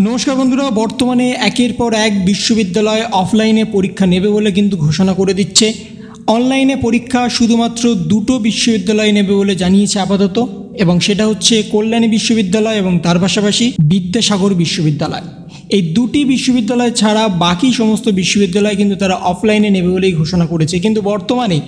নমস্কার বন্ধুরা, বর্তমানে একের পর এক বিশ্ববিদ্যালয় অফলাইনে পরীক্ষা নেবে বলে কিন্তু ঘোষণা করে দিচ্ছে। অনলাইনে পরীক্ষা শুধুমাত্র দুটো বিশ্ববিদ্যালয় নেবে বলে জানিয়েছে আপাতত এবং সেটা হচ্ছে কল্যাণী বিশ্ববিদ্যালয় এবং তার পাশাপাশি বিদ্যাসাগর বিশ্ববিদ্যালয়। এই দুটি বিশ্ববিদ্যালয় ছাড়া বাকি সমস্ত বিশ্ববিদ্যালয় কিন্তু তারা অফলাইনে নেবে বলেই ঘোষণা করেছে। কিন্তু বর্তমানে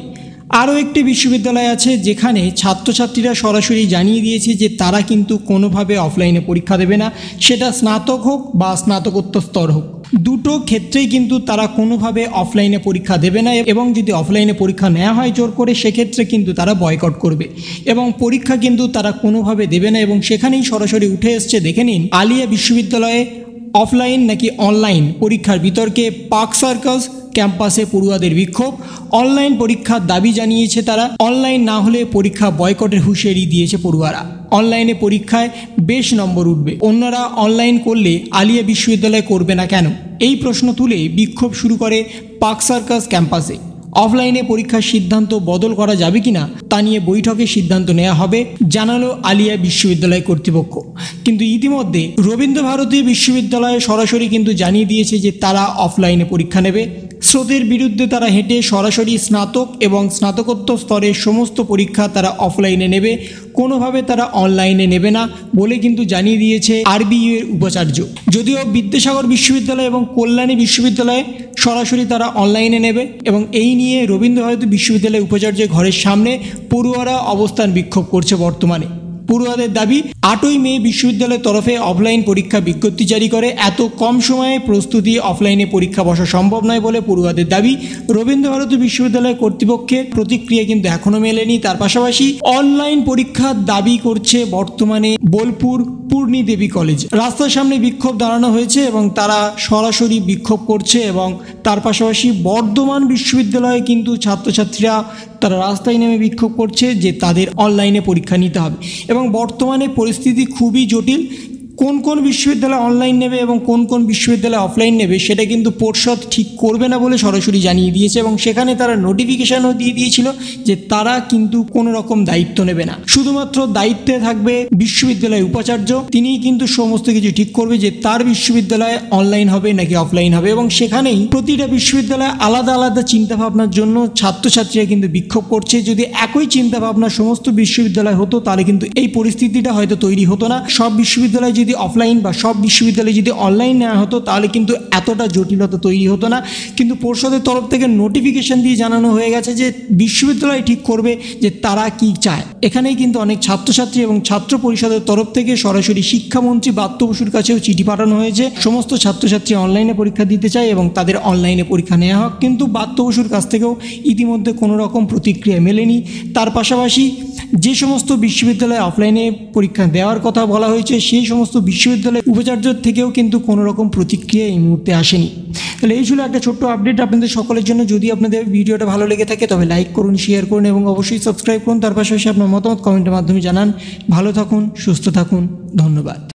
আরও একটি বিশ্ববিদ্যালয় আছে যেখানে ছাত্রছাত্রীরা সরাসরি জানিয়ে দিয়েছে যে তারা কিন্তু কোনোভাবে অফলাইনে পরীক্ষা দেবে না। সেটা স্নাতক হোক বা স্নাতকোত্তর স্তর হোক। দুটো ক্ষেত্রেই কিন্তু তারা কোনোভাবে অফলাইনে পরীক্ষা দেবে না এবং যদি অফলাইনে পরীক্ষা নেওয়া হয় জোর করে, সেক্ষেত্রে কিন্তু তারা বয়কট করবে। এবং পরীক্ষা কিন্তু তারা কোনোভাবে দেবে না এবং সেখানেই সরাসরি উঠে এসছে, দেখে নিন, আলিয়া বিশ্ববিদ্যালয়ে অফলাইন নাকি অনলাইন পরীক্ষার বিতর্কে পার্ক সার্কাস ক্যাম্পাসে পড়ুয়াদের বিক্ষোভ। অনলাইন পরীক্ষার দাবি জানিয়েছে তারা। অনলাইন না হলে পরীক্ষা বয়কটের হুঁশিয়ারি দিয়েছে পড়ুয়ারা। অনলাইনে পরীক্ষায় বেশ নম্বর উঠবে। অন্যরা অনলাইন করলে আলিয়া বিশ্ববিদ্যালয় করবে না কেন? এই প্রশ্ন তুলে বিক্ষোভ শুরু করে পার্ক সার্কাস ক্যাম্পাসে। অফলাইনে পরীক্ষার সিদ্ধান্ত বদল করা যাবে কিনা তা নিয়ে বৈঠকে সিদ্ধান্ত নেওয়া হবে, জানালো আলিয়া বিশ্ববিদ্যালয় কর্তৃপক্ষ। কিন্তু ইতিমধ্যে রবীন্দ্র ভারতী বিশ্ববিদ্যালয় সরাসরি কিন্তু জানিয়ে দিয়েছে যে তারা অফলাইনে পরীক্ষা নেবে। স্রোতের বিরুদ্ধে তারা হেঁটে সরাসরি স্নাতক এবং স্নাতকোত্তর স্তরের সমস্ত পরীক্ষা তারা অফলাইনে নেবে। কোনোভাবে তারা অনলাইনে নেবে না বলে কিন্তু জানিয়ে দিয়েছে আরবিইউ এর উপাচার্য। যদিও বিদ্যাসাগর বিশ্ববিদ্যালয় এবং কল্যাণী বিশ্ববিদ্যালয়ে সরাসরি তারা অনলাইনে নেবে এবং এই নিয়ে রবীন্দ্র ভারতী বিশ্ববিদ্যালয় উপাচার্যের ঘরের সামনে পড়ুয়ারা অবস্থান বিক্ষোভ করছে বর্তমানে। পড়ুয়াদের দাবি, আটই মে বিশ্ববিদ্যালয়ের তরফে অফলাইন পরীক্ষা বিজ্ঞপ্তি জারি করে। এত কম সময়ে প্রস্তুতি অফলাইনে পরীক্ষা বসা সম্ভব নয় বলে পড়ুয়াদের দাবি। রবীন্দ্র ভারতী বিশ্ববিদ্যালয় কর্তৃপক্ষের প্রতিক্রিয়া কিন্তু এখনও মেলেনি। তার পাশাপাশি অনলাইন পরীক্ষার দাবি করছে বর্তমানে বোলপুর পূর্ণী দেবী কলেজ। রাস্তার সামনে বিক্ষোভ দাঁড়ানো হয়েছে এবং তারা সরাসরি বিক্ষোভ করছে এবং তার পাশাপাশি বর্ধমান বিশ্ববিদ্যালয়ে কিন্তু ছাত্রছাত্রীরা তারা রাস্তায় নেমে বিক্ষোভ করছে যে তাদের অনলাইনে পরীক্ষা নিতে হবে। এবং বর্তমানে পরিস্থিতি খুবই জটিল। কোন কোন বিশ্ববিদ্যালয় অনলাইন নেবে এবং কোন কোন বিশ্ববিদ্যালয় অফলাইন নেবে, সেটা কিন্তু পর্ষদ ঠিক করবে না বলে সরাসরি জানিয়ে দিয়েছে এবং সেখানে তারা নোটিফিকেশানও দিয়ে দিয়েছিল যে তারা কিন্তু কোনো রকম দায়িত্ব নেবে না। শুধুমাত্র দায়িত্বে থাকবে বিশ্ববিদ্যালয় উপাচার্য, তিনিই কিন্তু সমস্ত কিছু ঠিক করবে যে তার বিশ্ববিদ্যালয় অনলাইন হবে নাকি অফলাইন হবে এবং সেখানেই প্রতিটা বিশ্ববিদ্যালয় আলাদা আলাদা চিন্তাভাবনার জন্য ছাত্রছাত্রীরা কিন্তু বিক্ষোভ করছে। যদি একই চিন্তাভাবনা সমস্ত বিশ্ববিদ্যালয় হতো, তাহলে কিন্তু এই পরিস্থিতিটা হয়তো তৈরি হতো না। সব বিশ্ববিদ্যালয় যদি অফলাইন বা সব বিশ্ববিদ্যালয়ে যদি অনলাইন নেওয়া হতো, তাহলে কিন্তু এতটা জটিলতা তৈরি হতো না। কিন্তু পর্ষদের তরফ থেকে নোটিফিকেশন দিয়ে জানানো হয়ে গেছে যে বিশ্ববিদ্যালয় ঠিক করবে যে তারা কি চায়। এখানেই কিন্তু অনেক ছাত্রছাত্রী এবং ছাত্র পরিষদের তরফ থেকে সরাসরি শিক্ষামন্ত্রী বাত্য বসুর কাছেও চিঠি পাঠানো হয়েছে। সমস্ত ছাত্রছাত্রী অনলাইনে পরীক্ষা দিতে চায় এবং তাদের অনলাইনে পরীক্ষা নেওয়া হোক। কিন্তু বাত্য বসুর কাছ থেকেও ইতিমধ্যে কোনো রকম প্রতিক্রিয়া মেলেনি। তার পাশাপাশি যে সমস্ত বিশ্ববিদ্যালয়ে অফলাইনে পরীক্ষা দেওয়ার কথা বলা হয়েছে, সেই সমস্ত বিশ্ববিদ্যালয় উপাচার্য থেকেও কিন্তু কোনো রকম প্রতিক্রিয়া এই মুহূর্তে আসেনি। তাহলে এই ছিল একটা ছোট্ট আপডেট আপনাদের সকলের জন্য। যদি আপনাদের ভিডিওটা ভালো লেগে থাকে, তবে লাইক করুন শেয়ার করুন এবং অবশ্যই সাবস্ক্রাইব করুন। তার পাশাপাশি আপনার মতামত কমেন্টের মাধ্যমে জানান। ভালো থাকুন, সুস্থ থাকুন। ধন্যবাদ।